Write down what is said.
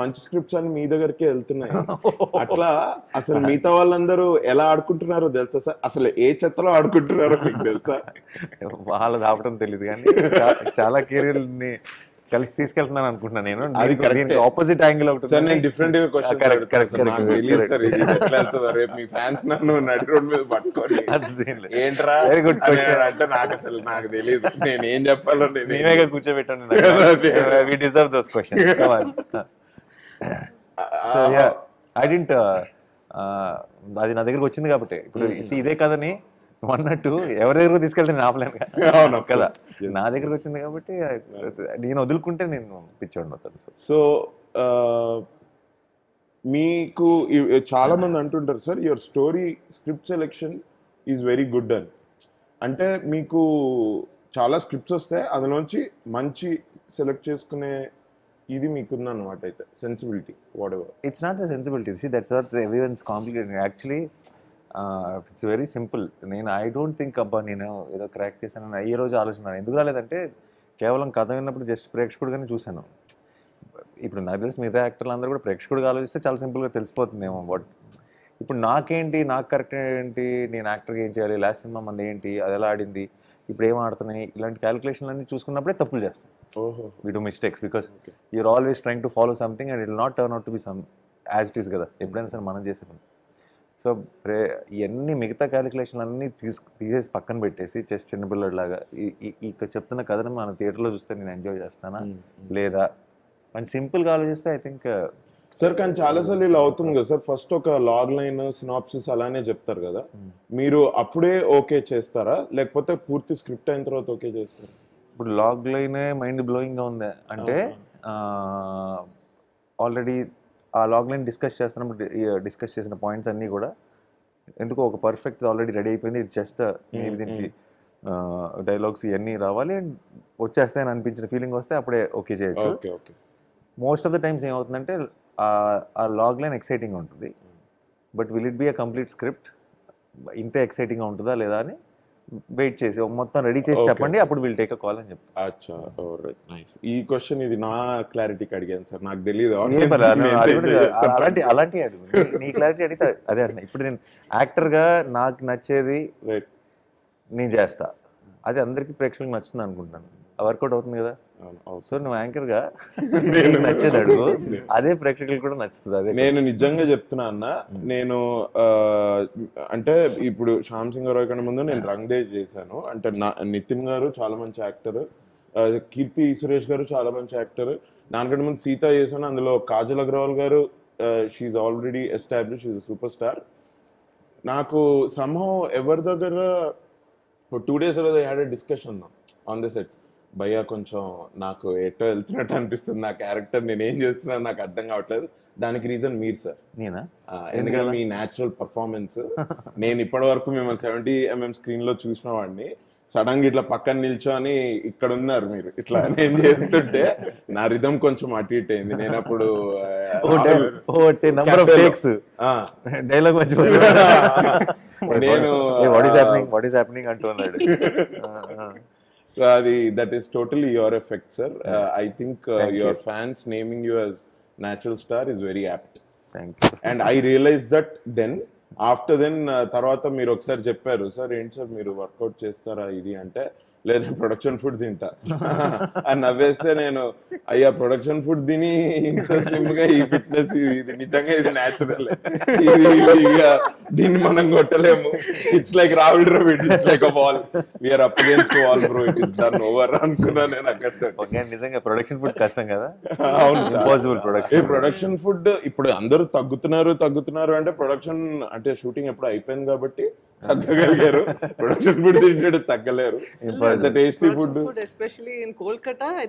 మంచి స్క్రిప్ట్స్ అని మీ దగ్గరికి వెళ్తున్నాయి. అట్లా అసలు మిగతా వాళ్ళందరూ ఎలా ఆడుకుంటున్నారో తెలుసా సార్? అసలు ఏ చెత్తలో ఆడుకుంటున్నారో మీకు తెలుసా? వాళ్ళు దాపడం తెలియదు కానీ చాలా కెరీర్ని కలిసి తీసుకెళ్తున్నాను అనుకుంటున్నాను నేను. అది. ఆపోజిట్ యాంగిల్ ఒకటి సార్. నేను డిఫరెంట్గా క్వశ్చన్ correct, correct, నాకు తెలియదు. సార్ ఇది ఎట్లా వెళ్తుందో. రేపు మీ ఫ్యాన్స్ నన్ను నడి రోడ్ మీద పట్టుకొని. ఏంట్రా? Good అని question. అంటే నాకు అసలు నాకు తెలియదు నేను ఏం చెప్పాలో నేను మేమేగా కూర్చోబెట్టండి we deserve those question so yeah I didn't అది నా దగ్గరకు వచ్చింది కాబట్టి. ఇప్పుడు see, ఇదే కథని వన్ టూ ఎవరి దగ్గరకు తీసుకెళ్తే నేను ఆపలేను కదా. నా దగ్గరకు వచ్చింది కాబట్టి నేను వదులుకుంటే నేను పిచ్చోడిని తెలుసు సో మీకు ఇ- చాలా మంది అంటుంటారు sir your story script selection is very good అని. అంటే మీకు చాలా స్క్రిప్ట్స్ వస్తాయి అందులోంచి మంచి సెలెక్ట్ చేసుకునే ఇది మీకుంది అనమాట అయితే sensibility whatever it's not the sensibility see that's what everyone's complicated actually it's very simple నేను ఐ డోంట్ థింక్ అబ్బా నేను ఏదో క్రాక్ చేశాను ఈ రోజు ఆలోచన ఎందుకు రాలేదంటే కేవలం కథ విన్నప్పుడు జస్ట్ ప్రేక్షకుడుగానే చూశాను. ఇప్పుడు నాకు తెలిసి మిగతా యాక్టర్లు అందరూ కూడా ప్రేక్షకుడిగా ఆలోచిస్తే చాలా సింపుల్గా తెలిసిపోతుందేమో బట్ ఇప్పుడు నాకేంటి నాకు కరెక్ట్ ఏంటి నేను యాక్టర్గా ఏం చేయాలి లాస్ట్ సినిమా మంది ఏంటి అది ఎలా ఆడింది ఇప్పుడు ఏం ఆడుతున్నాయి? ఇలాంటి క్యాలిక్యులేషన్లు అన్ని చూసుకున్నప్పుడే తప్పులు చేస్తాను ఓహో. We do mistakes because you're always trying to follow something and it not turn out to be some as it is కదా. ఎప్పుడైనా సరే మనం చేసే పని. సో ప్రే ఇవన్నీ మిగతా క్యాలిక్యులేషన్ అన్నీ తీసు తీసేసి పక్కన పెట్టేసి జస్ట్ చిన్నపిల్లడిలాగా ఇక్కడ చెప్తున్న కథను మన థియేటర్లో చూస్తే నేను ఎంజాయ్ చేస్తానా? లేదా? అని సింపుల్గా ఆలోచిస్తే ఐ థింక్ సార్ కానీ చాలాసార్లు ఇలా అవుతుంది కదా సార్. ఫస్ట్ ఒక లాగ్ లైన్ సినాప్సిస్ అలానే చెప్తారు కదా. మీరు అప్పుడే ఓకే చేస్తారా? లేకపోతే పూర్తి స్క్రిప్ట్ అయిన తర్వాత ఓకే చేస్తారా? ఇప్పుడు లాగ్ లైనే మైండ్ బ్లోయింగ్గా ఉంది. అంటే ఆల్రెడీ ఆ లాగ్ లైన్ డిస్కస్ చేస్తున్నప్పుడు డిస్కస్ చేసిన పాయింట్స్ అన్నీ కూడా ఎందుకో ఒక పర్ఫెక్ట్ ఆల్రెడీ రెడీ అయిపోయింది. ఇట్ జస్ట్ మేబీ దీనికి డైలాగ్స్ ఇవన్నీ రావాలి. అండ్ వచ్చేస్తాయని అనిపించిన ఫీలింగ్ వస్తే అప్పుడే ఓకే చేయొచ్చు. Okay okay most of the times ఏమవుతుందంటే ఆ- లాగ్ లైన్ ఎక్సైటింగ్ ఉంటుంది. But will it be a complete script ఇంతే ఎక్సైటింగ్గా ఉంటుందా లేదా అని వెయిట్ చేసి మొత్తం రెడీ చేసి. చెప్పండి అప్పుడు విల్ టేక్ అ కాల్ అని చెప్తాను. అచ్చా నైస్ ఈ క్వశ్చన్ ఇది నా క్లారిటీకి అడిగాను సార్ నాకు తెలియదు అలాంటి అలాంటి నీ- క్లారిటీ అడిగితే అదే అంటున్నా ఇప్పుడు నేను యాక్టర్గా నాకు నచ్చేది నేను చేస్తా. అది అందరికీ ప్రేక్షకులకు నచ్చుతుంది అనుకుంటాను. వర్కౌట్ అవుతుంది కదా? సో నువ్వు యాంకర్గా నీకు నచ్చేది అడుగు. అదే ప్రేక్షకులకు కూడా నచ్చుతుంది అదే నేను నిజంగా చెప్తున్నా అన్న నేను అంటే ఇప్పుడు శ్యామ్ సింగ్ రాయ్ కన్నా ముందు నేను రంగ్ డే చేశాను. అంటే నా నితిన్ గారు చాలా మంచి యాక్టర్. కీర్తి సురేష్ గారు చాలా మంచి యాక్టర్. దానికంటే ముందు సీత చేశాను. అందులో కాజల్ అగర్వాల్ గారు she already establish is super star నాకు సంహం ఎవరి దగ్గర two days had discussion on the set భయ్యా కొంచెం నాకు ఎటో వెళ్తున్నట్టు అనిపిస్తుంది. నా క్యారెక్టర్ నేను ఏం చేస్తున్నాను నాకు అర్థం కావట్లేదు. దానికి రీజన్ మీరు సార్. నేనా? ఎందుకంటే మీ న్యాచురల్ పర్ఫార్మెన్స్ నేను ఇప్పటి వరకు మిమ్మల్ని సెవెంటీ ఎంఎం స్క్రీన్లో చూసిన వాడిని. సడన్గా ఇట్లా పక్కన నిల్చొని ఇక్కడ ఉన్నారు మీరు. ఇట్లా నేను చేస్తుంటే నా రిధం కొంచెం అటు ఇటు అయింది. నేను అప్పుడు డైలాగ్ నేను what is happening what is happening అంటూ ఉన్నాడు. అది that is totally your effect sir I think your fans naming you as natural star is very apt thank you and I realize that then after then తర్వాత మీరు ఒకసారి చెప్పారు sir ఏంటి sir మీరు work out చేస్తారా ఇది అంటే లేదా ప్రొడక్షన్ ఫుడ్ తింటా. అని నవ్వేస్తే నేను అయ్యా ప్రొడక్షన్ ఫుడ్ తిని ఇంత స్లిమ్గా ఈ ఫిట్నెస్ ఇది నిజంగా ఇది న్యాచురల్ ఇది ఇక దీన్ని మనం కొట్టలేము. It's like Rahul Dravid it's like a wall we're up against wall bro it is done over అనుకున్నా నేను అక్కడ ఓకే నిజంగా ప్రొడక్షన్ ఫుడ్ కష్టం కదా? అవును. ఇంపాసిబుల్ ఈ ప్రొడక్షన్ ప్రొడక్షన్ ఫుడ్ ఇప్పుడు అందరూ తగ్గుతున్నారు తగ్గుతున్నారు అంటే ప్రొడక్షన్ అంటే షూటింగ్ ఎప్పుడు అయిపోయింది కాబట్టి తగ్గగలిగారు. ప్రొడక్షన్ ఫుడ్ తింటే తగ్గలేరు. Tasty food in Kolkata, I